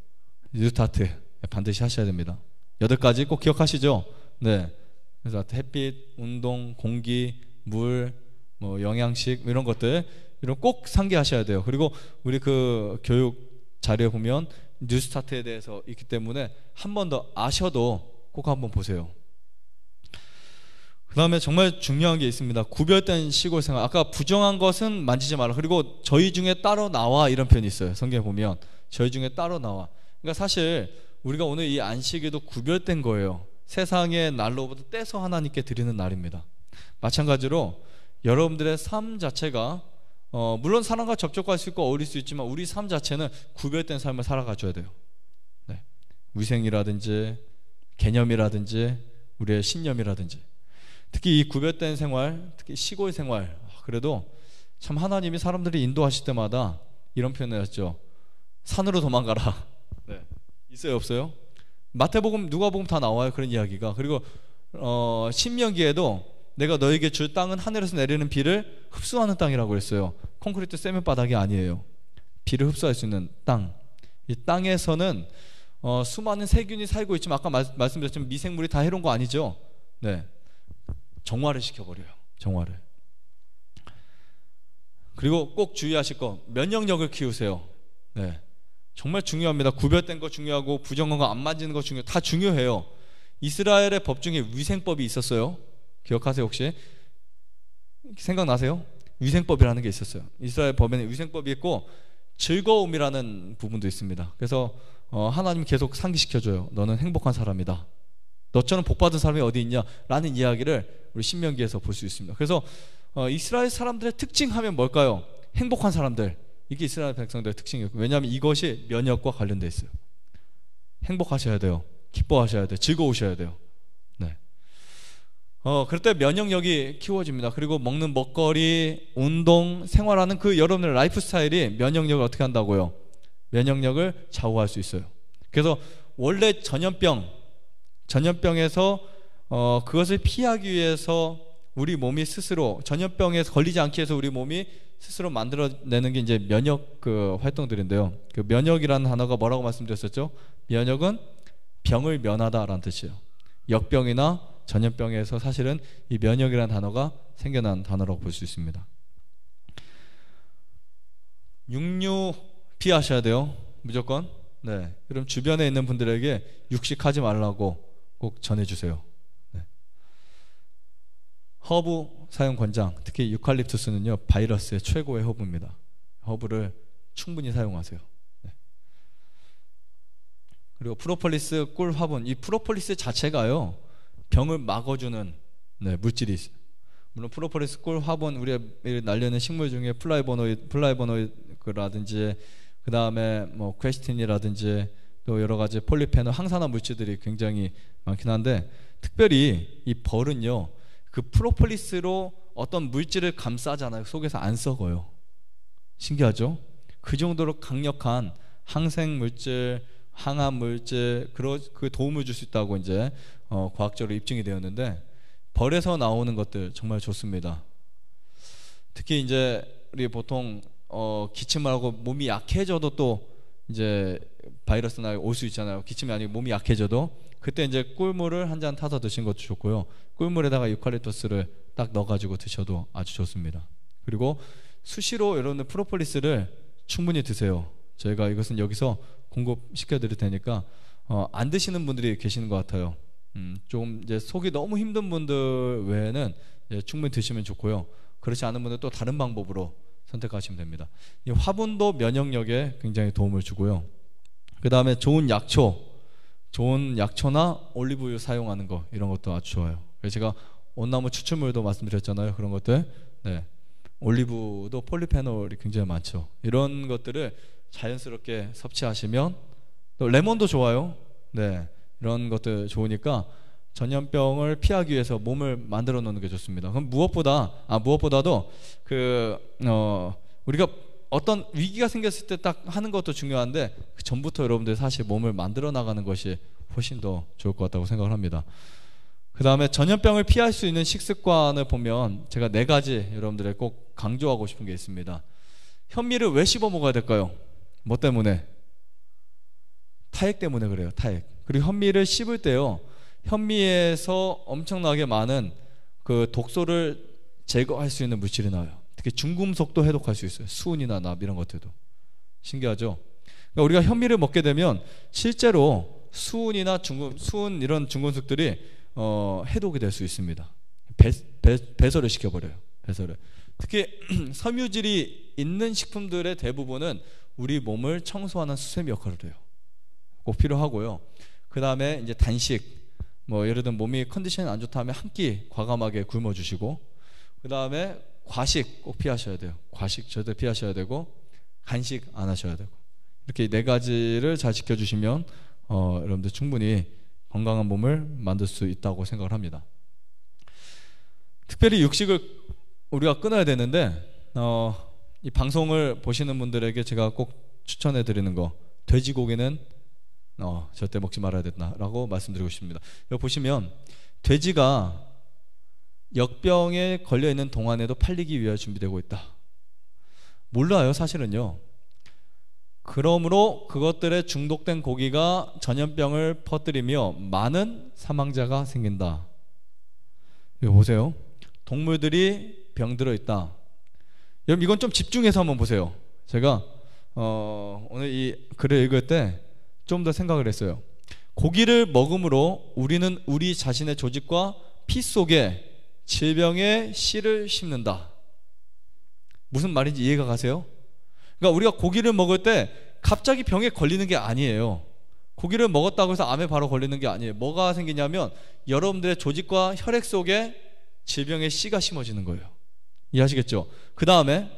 뉴스타트 반드시 하셔야 됩니다. 여덟 가지 꼭 기억하시죠? 네. 그래서 햇빛, 운동, 공기, 물, 뭐 영양식 이런 것들 이런 꼭 상기하셔야 돼요. 그리고 우리 그 교육 자료에 보면 뉴스타트에 대해서 있기 때문에 한 번 더 아셔도 꼭 한번 보세요. 그 다음에 정말 중요한 게 있습니다. 구별된 시골 생활. 아까 부정한 것은 만지지 말라. 그리고 저희 중에 따로 나와 이런 표현이 있어요. 성경에 보면 저희 중에 따로 나와. 그러니까 사실 우리가 오늘 이 안식일도 구별된 거예요. 세상의 날로부터 떼서 하나님께 드리는 날입니다. 마찬가지로 여러분들의 삶 자체가 어, 물론 사람과 접촉할 수 있고 어울릴 수 있지만 우리 삶 자체는 구별된 삶을 살아가줘야 돼요. 네. 위생이라든지 개념이라든지 우리의 신념이라든지 특히 이 구별된 생활, 특히 시골 생활 그래도 참 하나님이 사람들이 인도하실 때마다 이런 표현을 했죠. 산으로 도망가라. <laughs> 네. 있어요, 없어요? 마태복음, 누가복음 다 나와요. 그런 이야기가. 그리고 어, 신명기에도 내가 너에게 줄 땅은 하늘에서 내리는 비를 흡수하는 땅이라고 했어요. 콘크리트 세면 바닥이 아니에요. 비를 흡수할 수 있는 땅. 이 땅에서는 어, 수많은 세균이 살고 있지만 아까 말, 말씀드렸지만 미생물이 다 해로운 거 아니죠? 네. 정화를 시켜버려요. 정화를. 그리고 꼭 주의하실 거 면역력을 키우세요. 네. 정말 중요합니다. 구별된 거 중요하고 부정한 거안 만지는 거 중요 다 중요해요. 이스라엘의 법 중에 위생법이 있었어요. 기억하세요 혹시? 생각나세요? 위생법이라는 게 있었어요. 이스라엘 법에는 위생법이 있고 즐거움이라는 부분도 있습니다. 그래서 어, 하나님 계속 상기시켜줘요. 너는 행복한 사람이다. 너처럼 복받은 사람이 어디 있냐? 라는 이야기를 우리 신명기에서 볼 수 있습니다. 그래서 어, 이스라엘 사람들의 특징하면 뭘까요? 행복한 사람들. 이게 이스라엘 백성들의 특징이에요. 왜냐하면 이것이 면역과 관련돼 있어요. 행복하셔야 돼요. 기뻐하셔야 돼요. 즐거우셔야 돼요. 네. 어, 그럴 때 면역력이 키워집니다. 그리고 먹는 먹거리, 운동, 생활하는 그 여러분의 라이프 스타일이 면역력을 어떻게 한다고요? 면역력을 좌우할 수 있어요. 그래서 원래 전염병, 전염병에서 어, 그것을 피하기 위해서 우리 몸이 스스로 전염병에 걸리지 않기 위해서 우리 몸이 스스로 만들어내는 게 이제 면역 그 활동들인데요. 그 면역이라는 단어가 뭐라고 말씀드렸었죠? 면역은 병을 면하다라는 뜻이에요. 역병이나 전염병에서 사실은 이 면역이라는 단어가 생겨난 단어라고 볼 수 있습니다. 육류 피하셔야 돼요. 무조건. 네. 그럼 주변에 있는 분들에게 육식하지 말라고 꼭 전해주세요. 네. 허브 사용 권장, 특히 유칼립투스는요 바이러스의 최고의 허브입니다. 허브를 충분히 사용하세요. 네. 그리고 프로폴리스 꿀 화분, 이 프로폴리스 자체가요 병을 막아주는 네, 물질이 있어요. 물론 프로폴리스 꿀 화분 우리가 날려는 식물 중에 flavonoid flavonoid라든지 그 다음에 뭐 quercetin이라든지 또 여러 가지 폴리페놀 항산화 물질들이 굉장히 많긴 한데 특별히 이 벌은요 그 프로폴리스로 어떤 물질을 감싸잖아요. 속에서 안 썩어요. 신기하죠? 그 정도로 강력한 항생 물질 항암 물질 그 도움을 줄 수 있다고 이제 어, 과학적으로 입증이 되었는데 벌에서 나오는 것들 정말 좋습니다 특히 이제 우리 보통 어, 기침을 하고 몸이 약해져도 또 이제 바이러스나 올 수 있잖아요. 기침이 아니고 몸이 약해져도 그때 이제 꿀물을 한 잔 타서 드신 것도 좋고요. 꿀물에다가 유칼립투스를 딱 넣어가지고 드셔도 아주 좋습니다. 그리고 수시로 여러분들 프로폴리스를 충분히 드세요. 저희가 이것은 여기서 공급시켜 드릴 테니까 어, 안 드시는 분들이 계시는 것 같아요. 음, 좀 이제 속이 너무 힘든 분들 외에는 충분히 드시면 좋고요. 그렇지 않은 분들 또 다른 방법으로 선택하시면 됩니다. 이 화분도 면역력에 굉장히 도움을 주고요. 그 다음에 좋은 약초, 좋은 약초나 올리브유 사용하는 거 이런 것도 아주 좋아요. 그래서 제가 온나무 추출물도 말씀드렸잖아요. 그런 것들. 네. 올리브도 폴리페놀이 굉장히 많죠. 이런 것들을 자연스럽게 섭취하시면 또 레몬도 좋아요. 네. 이런 것들 좋으니까 전염병을 피하기 위해서 몸을 만들어 놓는 게 좋습니다. 그럼 무엇보다 아 무엇보다도 그 어 우리가 어떤 위기가 생겼을 때 딱 하는 것도 중요한데 그 전부터 여러분들 사실 몸을 만들어 나가는 것이 훨씬 더 좋을 것 같다고 생각을 합니다. 그 다음에 전염병을 피할 수 있는 식습관을 보면 제가 네 가지 여러분들에 꼭 강조하고 싶은 게 있습니다. 현미를 왜 씹어 먹어야 될까요? 뭐 때문에? 타액 때문에 그래요. 타액. 그리고 현미를 씹을 때요. 현미에서 엄청나게 많은 그 독소를 제거할 수 있는 물질이 나와요. 특히 중금속도 해독할 수 있어요. 수은이나 납 이런 것들도 신기하죠. 그러니까 우리가 현미를 먹게 되면 실제로 수은이나 중금 수은 이런 중금속들이 어, 해독이 될 수 있습니다. 배, 배, 배설을 시켜버려요. 배설을. 특히 <clears throat> 섬유질이 있는 식품들의 대부분은 우리 몸을 청소하는 수세미 역할을 해요. 꼭 필요하고요. 그 다음에 이제 단식, 뭐 예를 들면 몸이 컨디션이 안 좋다 하면 한 끼 과감하게 굶어 주시고, 그 다음에 과식 꼭 피하셔야 돼요. 과식 절대 피하셔야 되고, 간식 안 하셔야 되고, 이렇게 네 가지를 잘 지켜주시면 어, 여러분들 충분히 건강한 몸을 만들 수 있다고 생각을 합니다. 특별히 육식을 우리가 끊어야 되는데 어, 이 방송을 보시는 분들에게 제가 꼭 추천해 드리는 거 돼지고기는 어, 절대 먹지 말아야 된다라고 말씀드리고 싶습니다. 여기 보시면 돼지가 역병에 걸려 있는 동안에도 팔리기 위해 준비되고 있다. 몰라요, 사실은요. 그러므로 그것들의 중독된 고기가 전염병을 퍼뜨리며 많은 사망자가 생긴다. 이거 보세요. 동물들이 병들어 있다. 여러분 이건 좀 집중해서 한번 보세요. 제가 어, 오늘 이 글을 읽을 때 좀 더 생각을 했어요. 고기를 먹음으로 우리는 우리 자신의 조직과 피 속에 질병의 씨를 심는다. 무슨 말인지 이해가 가세요? 그러니까 우리가 고기를 먹을 때 갑자기 병에 걸리는 게 아니에요. 고기를 먹었다고 해서 암에 바로 걸리는 게 아니에요. 뭐가 생기냐면 여러분들의 조직과 혈액 속에 질병의 씨가 심어지는 거예요. 이해하시겠죠? 그 다음에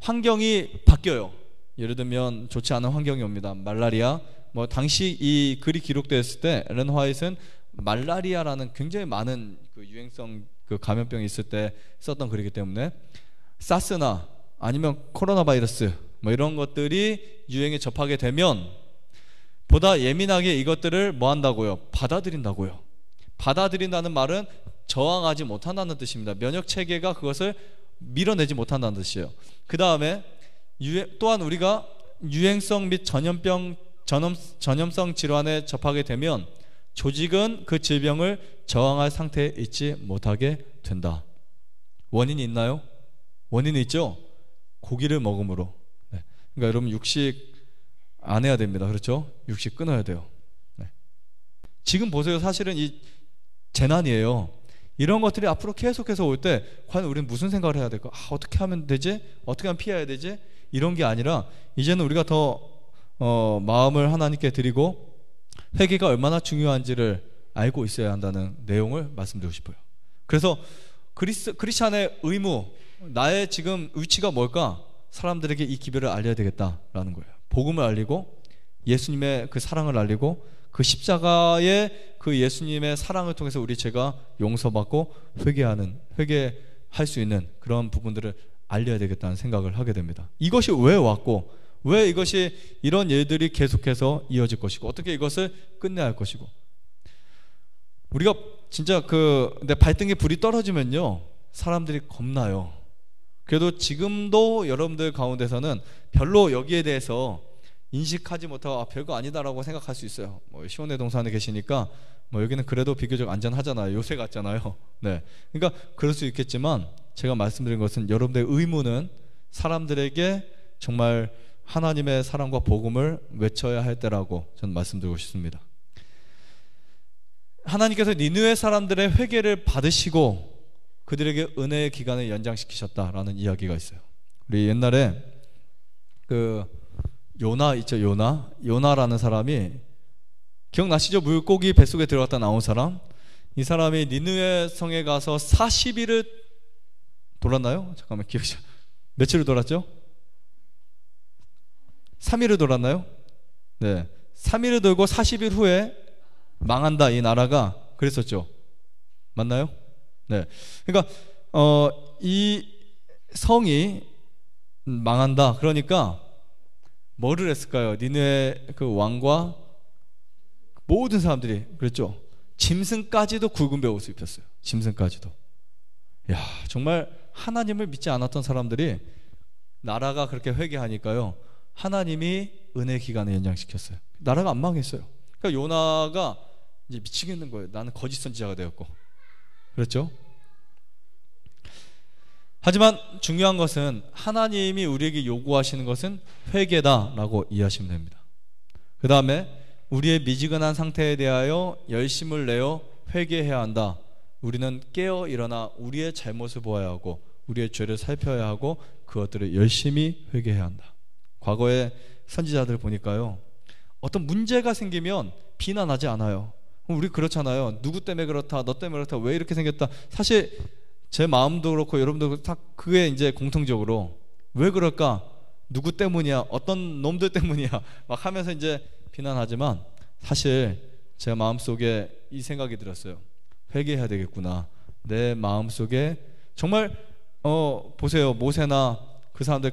환경이 바뀌어요. 예를 들면 좋지 않은 환경이 옵니다. 말라리아. 뭐 당시 이 글이 기록되었을 때 엘렌 화이트는 말라리아라는 굉장히 많은 그 유행성 그 감염병이 있을 때 썼던 글이기 때문에 사스나 아니면 코로나 바이러스 뭐 이런 것들이 유행에 접하게 되면 보다 예민하게 이것들을 뭐 한다고요? 받아들인다고요. 받아들인다는 말은 저항하지 못한다는 뜻입니다. 면역 체계가 그것을 밀어내지 못한다는 뜻이에요. 그 다음에 또한 우리가 유행성 및 전염병 전염, 전염성 질환에 접하게 되면 조직은 그 질병을 저항할 상태에 있지 못하게 된다. 원인이 있나요? 원인이 있죠. 고기를 먹음으로. 네. 그러니까 여러분 육식 안 해야 됩니다. 그렇죠? 육식 끊어야 돼요. 네. 지금 보세요. 사실은 이 재난이에요. 이런 것들이 앞으로 계속해서 올 때 과연 우리는 무슨 생각을 해야 될까? 아, 어떻게 하면 되지? 어떻게 하면 피해야 되지? 이런 게 아니라 이제는 우리가 더 어, 마음을 하나님께 드리고 회개가 얼마나 중요한지를 알고 있어야 한다는 내용을 말씀드리고 싶어요. 그래서 그리스, 크리스찬의 의무, 나의 지금 위치가 뭘까? 사람들에게 이 기별을 알려야 되겠다라는 거예요. 복음을 알리고 예수님의 그 사랑을 알리고 그 십자가의 그 예수님의 사랑을 통해서 우리 죄가 용서받고 회개하는 회개할 수 있는 그런 부분들을 알려야 되겠다는 생각을 하게 됩니다. 이것이 왜 왔고 왜 이것이 이런 일들이 계속해서 이어질 것이고 어떻게 이것을 끝내야 할 것이고 우리가 진짜 그 내 발등에 불이 떨어지면요 사람들이 겁나요. 그래도 지금도 여러분들 가운데서는 별로 여기에 대해서 인식하지 못하고 아, 별거 아니다라고 생각할 수 있어요. 뭐 시원해 동산에 계시니까 뭐 여기는 그래도 비교적 안전하잖아요. 요새 같잖아요. <laughs> 네. 그러니까 그럴 수 있겠지만 제가 말씀드린 것은 여러분들의 의무는 사람들에게 정말 하나님의 사랑과 복음을 외쳐야 할 때라고 저는 말씀드리고 싶습니다. 하나님께서 니누의 사람들의 회개를 받으시고 그들에게 은혜의 기간을 연장시키셨다라는 이야기가 있어요. 우리 옛날에 그 요나 있죠 요나 요나라는 사람이 기억나시죠 물고기 뱃속에 들어갔다 나온 사람 이 사람이 니느웨 성에 가서 40일을 돌았나요? 잠깐만 기억이 며칠을 돌았죠? 3일을 돌았나요? 네 3일을 돌고 40일 후에 망한다 이 나라가 그랬었죠 맞나요? 네 그러니까 어, 이 성이 망한다 그러니까 뭐를 했을까요? 니네 그 왕과 모든 사람들이 그랬죠. 짐승까지도 굵은 배옷을 입혔어요. 짐승까지도. 야 정말 하나님을 믿지 않았던 사람들이 나라가 그렇게 회개하니까요. 하나님이 은혜 기간을 연장시켰어요. 나라가 안 망했어요. 그러니까 요나가 이제 미치겠는 거예요. 나는 거짓 선지자가 되었고. 그렇죠? 하지만 중요한 것은 하나님이 우리에게 요구하시는 것은 회개다라고 이해하시면 됩니다. 그 다음에 우리의 미지근한 상태에 대하여 열심을 내어 회개해야 한다. 우리는 깨어 일어나 우리의 잘못을 보아야 하고 우리의 죄를 살펴야 하고 그것들을 열심히 회개해야 한다. 과거의 선지자들 보니까요. 어떤 문제가 생기면 비난하지 않아요. 우리 그렇잖아요. 누구 때문에 그렇다, 너 때문에 그렇다, 왜 이렇게 생겼다. 사실 제 마음도 그렇고 여러분도 다 그게 이제 공통적으로 왜 그럴까? 누구 때문이야? 어떤 놈들 때문이야? <laughs> 막 하면서 이제 비난하지만 사실 제 마음 속에 이 생각이 들었어요. 회개해야 되겠구나. 내 마음 속에 정말 어 보세요 모세나 그 사람들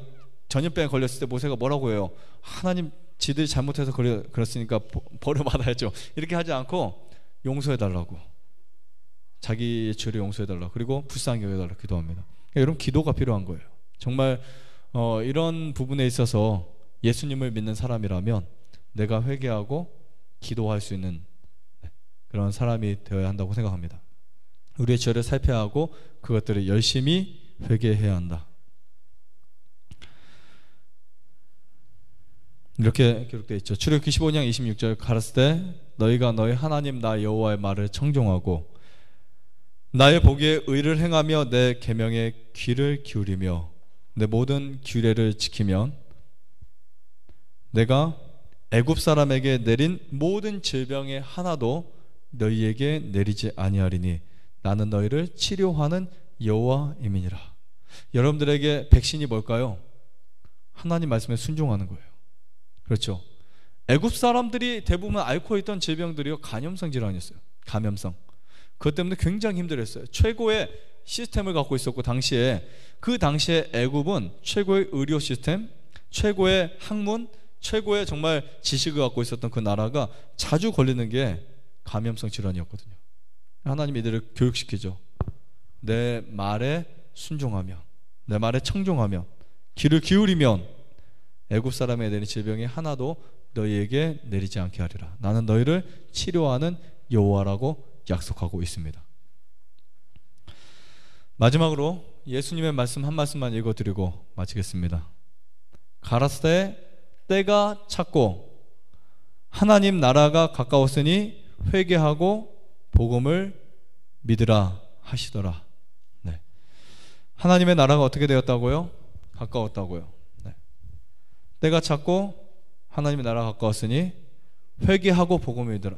전염병에 걸렸을 때 모세가 뭐라고 해요? 하나님 지들이 잘못해서 그래, 그렇으니까 벌을 받아야죠. 이렇게 하지 않고 용서해 달라고. 자기의 죄를 용서해 달라. 그리고 불쌍히 여겨 달라 기도합니다. 그러니까 여러분 기도가 필요한 거예요. 정말 어, 이런 부분에 있어서 예수님을 믿는 사람이라면 내가 회개하고 기도할 수 있는 네, 그런 사람이 되어야 한다고 생각합니다. 우리의 죄를 살펴야 하고 그것들을 열심히 회개해야 한다. 이렇게 기록되어 있죠. 출애굽기 15장 26절 가라스 때 너희가 너희 하나님 나 여호와의 말을 청종하고 나의 보기에 의를 행하며 내 계명에 귀를 기울이며 내 모든 규례를 지키면 내가 애굽 사람에게 내린 모든 질병의 하나도 너희에게 내리지 아니하리니 나는 너희를 치료하는 여호와임이니라. 여러분들에게 백신이 뭘까요? 하나님 말씀에 순종하는 거예요. 그렇죠. 애굽 사람들이 대부분 앓고 있던 질병들이요 간염성 질환이었어요. 감염성. 그것 때문에 굉장히 힘들었어요. 최고의 시스템을 갖고 있었고 당시에 그 당시에 애굽은 최고의 의료 시스템, 최고의 학문, 최고의 정말 지식을 갖고 있었던 그 나라가 자주 걸리는 게 감염성 질환이었거든요. 하나님 이들을 교육시키죠. 내 말에 순종하며 내 말에 청종하며 귀를 기울이면 애굽 사람에 대한 질병이 하나도 너희에게 내리지 않게 하리라. 나는 너희를 치료하는 여호와라고 약속하고 있습니다. 마지막으로 예수님의 말씀 한 말씀만 읽어드리고 마치겠습니다. 가라스대 때가 찼고 하나님 나라가 가까웠으니 회개하고 복음을 믿으라 하시더라. 네. 하나님의 나라가 어떻게 되었다고요? 가까웠다고요. 네. 때가 찼고 하나님의 나라가 가까웠으니 회개하고 복음을 믿으라.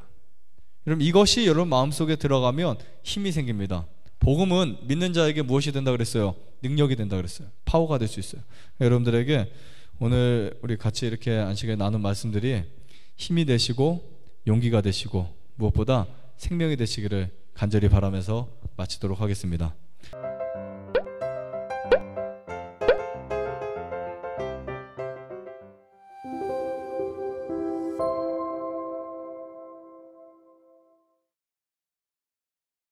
여러분 이것이 여러분 마음속에 들어가면 힘이 생깁니다. 복음은 믿는 자에게 무엇이 된다 그랬어요? 능력이 된다 그랬어요. 파워가 될 수 있어요. 여러분들에게 오늘 우리 같이 이렇게 안식에 나눈 말씀들이 힘이 되시고 용기가 되시고 무엇보다 생명이 되시기를 간절히 바라면서 마치도록 하겠습니다.